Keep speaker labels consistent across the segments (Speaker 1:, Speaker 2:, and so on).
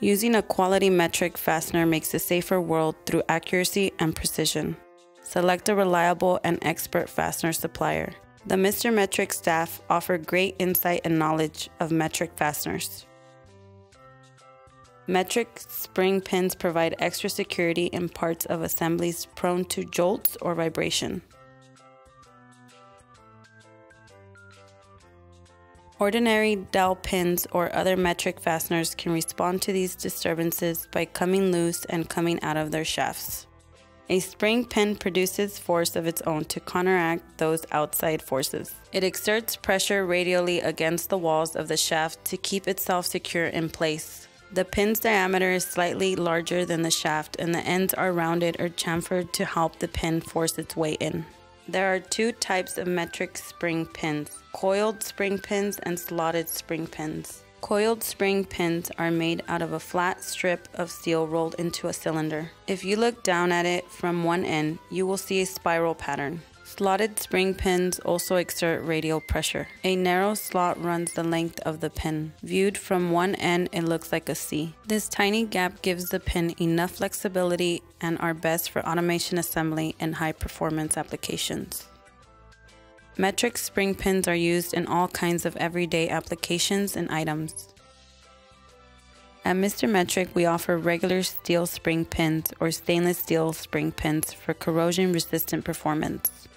Speaker 1: Using a quality metric fastener makes a safer world through accuracy and precision. Select a reliable and expert fastener supplier. The Mr. Metric staff offer great insight and knowledge of metric fasteners. Metric spring pins provide extra security in parts of assemblies prone to jolts or vibration. Ordinary dowel pins or other metric fasteners can respond to these disturbances by coming loose and coming out of their shafts. A spring pin produces force of its own to counteract those outside forces. It exerts pressure radially against the walls of the shaft to keep itself secure in place. The pin's diameter is slightly larger than the shaft and the ends are rounded or chamfered to help the pin force its way in. There are two types of metric spring pins coiled spring pins and slotted spring pins. Coiled spring pins are made out of a flat strip of steel rolled into a cylinder. If you look down at it from one end, you will see a spiral pattern. Slotted spring pins also exert radial pressure. A narrow slot runs the length of the pin. Viewed from one end, it looks like a C. This tiny gap gives the pin enough flexibility and are best for automation assembly and high performance applications. Metric spring pins are used in all kinds of everyday applications and items. At Mr. Metric, we offer regular steel spring pins or stainless steel spring pins for corrosion resistant performance.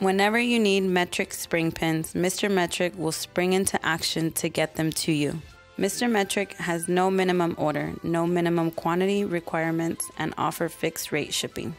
Speaker 1: Whenever you need metric spring pins, Mr. Metric will spring into action to get them to you. Mr. Metric has no minimum order, no minimum quantity requirements, and offer fixed rate shipping.